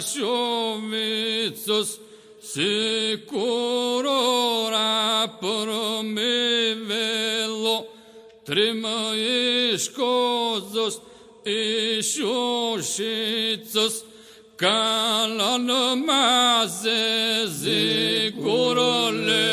Shomitsus Sikurora Purmivelo Trima Ishkozus Ishushitsus Kalanamaze Zikurole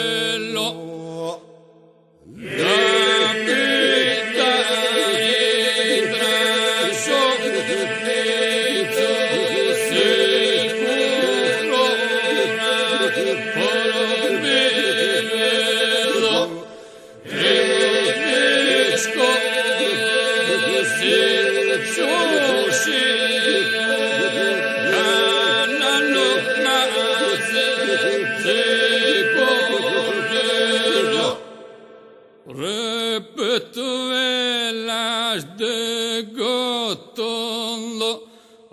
las de gotonlo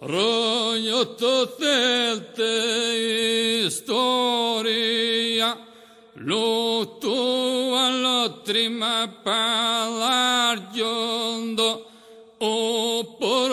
rollo tocelte historia lo a lo trima palar yondo o oh, por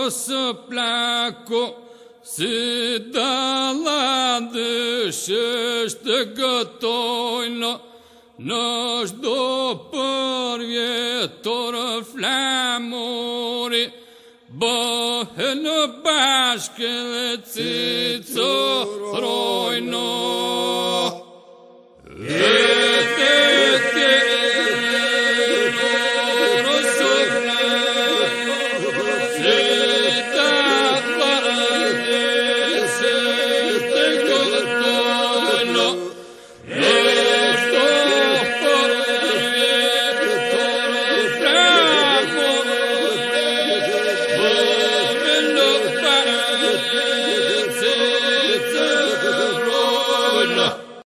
Kypros plako Si da la dëshështë gëtojnë Në shdo për vjetor flamori Bëhe në bashkë dhe cito rojnë